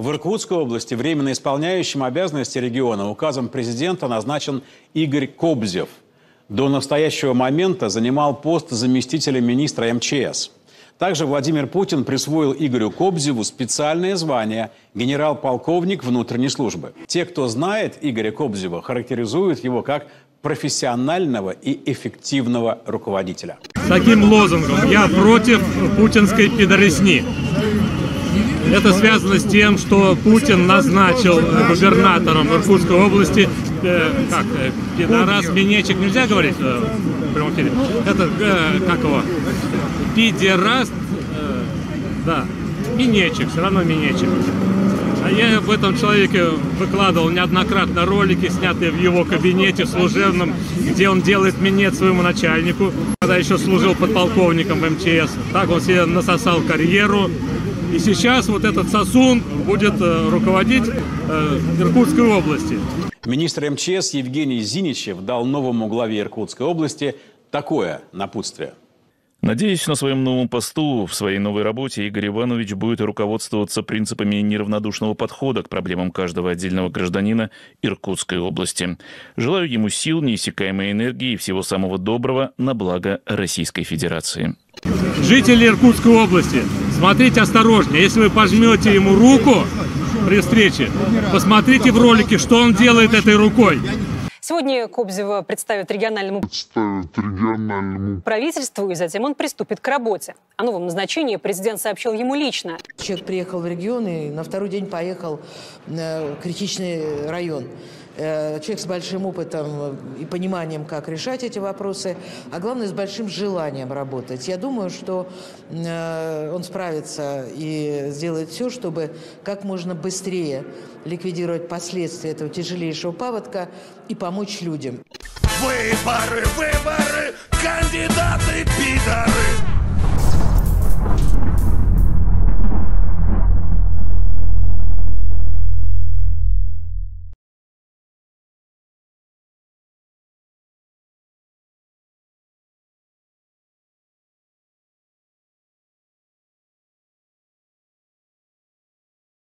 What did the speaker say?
В Иркутской области временно исполняющим обязанности региона указом президента назначен Игорь Кобзев. До настоящего момента занимал пост заместителя министра МЧС. Также Владимир Путин присвоил Игорю Кобзеву специальное звание генерал-полковник внутренней службы. Те, кто знает Игоря Кобзева, характеризуют его как профессионального и эффективного руководителя. Таким лозунгом «Я против путинской пидоресни». Это связано с тем, что Путин назначил губернатором Иркутской области э, как, э, пидорас, минечек, нельзя говорить э, в прямом эфире? Это, э, как его, пидераст, э, да, минечек, все равно минечек. А я об этом человеке выкладывал неоднократно ролики, снятые в его кабинете служебном, где он делает минет своему начальнику, когда еще служил подполковником в МЧС. Так он себе насосал карьеру. И сейчас вот этот сосун будет э, руководить э, Иркутской области. Министр МЧС Евгений Зиничев дал новому главе Иркутской области такое напутствие. Надеюсь, на своем новом посту, в своей новой работе Игорь Иванович будет руководствоваться принципами неравнодушного подхода к проблемам каждого отдельного гражданина Иркутской области. Желаю ему сил, неиссякаемой энергии и всего самого доброго на благо Российской Федерации. Жители Иркутской области, смотрите осторожнее. Если вы пожмете ему руку при встрече, посмотрите в ролике, что он делает этой рукой. Сегодня Кобзева представят региональному... представят региональному правительству, и затем он приступит к работе. О новом назначении президент сообщил ему лично. Человек приехал в регион и на второй день поехал в критичный район. Э, человек с большим опытом и пониманием, как решать эти вопросы, а главное, с большим желанием работать. Я думаю, что э, он справится и сделает все, чтобы как можно быстрее ликвидировать последствия этого тяжелейшего паводка и помочь людям. Выборы, выборы, кандидаты пидоры.